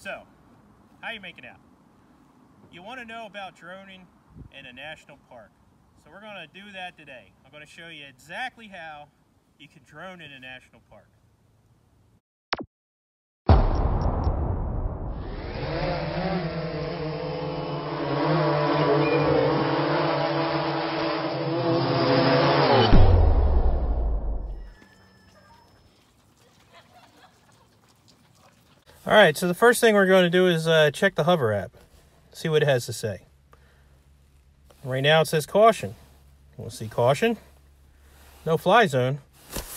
So, how you make it out? You want to know about droning in a national park. So we're going to do that today. I'm going to show you exactly how you can drone in a national park. All right, so the first thing we're going to do is uh, check the hover app, see what it has to say. Right now it says caution. We'll see caution, no fly zone.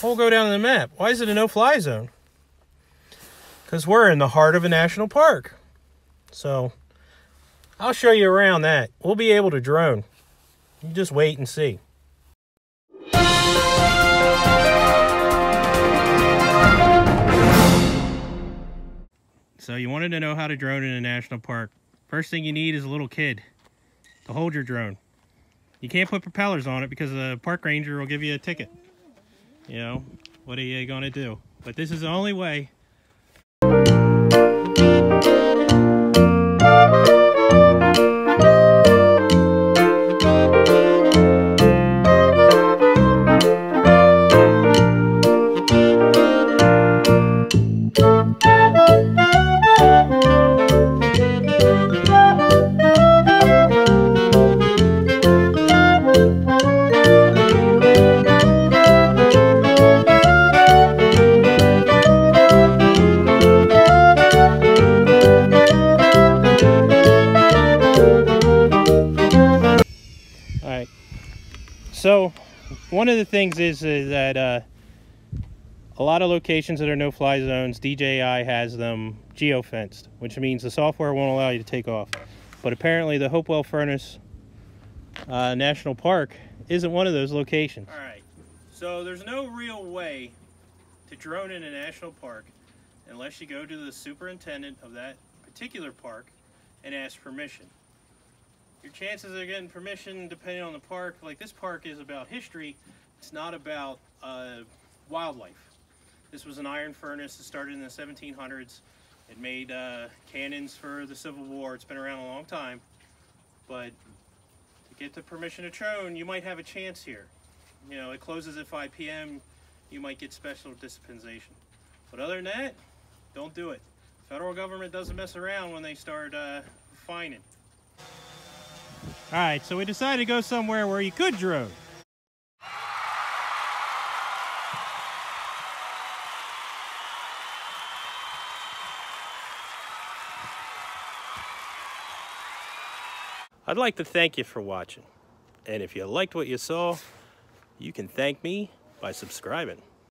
We'll go down to the map. Why is it a no fly zone? Because we're in the heart of a national park. So I'll show you around that. We'll be able to drone. You just wait and see. So you wanted to know how to drone in a national park. First thing you need is a little kid to hold your drone. You can't put propellers on it because the park ranger will give you a ticket. You know, what are you going to do? But this is the only way So one of the things is, is that uh, a lot of locations that are no-fly zones, DJI has them geo-fenced, which means the software won't allow you to take off. But apparently the Hopewell Furnace uh, National Park isn't one of those locations. All right, so there's no real way to drone in a national park unless you go to the superintendent of that particular park and ask permission your chances of getting permission depending on the park like this park is about history. It's not about uh, wildlife. This was an iron furnace that started in the 1700s it made uh, cannons for the civil war. It's been around a long time. But to get the permission to drone you might have a chance here. You know it closes at 5 p.m you might get special dispensation. But other than that don't do it. Federal government doesn't mess around when they start uh, fining all right, so we decided to go somewhere where you could drone. I'd like to thank you for watching. And if you liked what you saw, you can thank me by subscribing.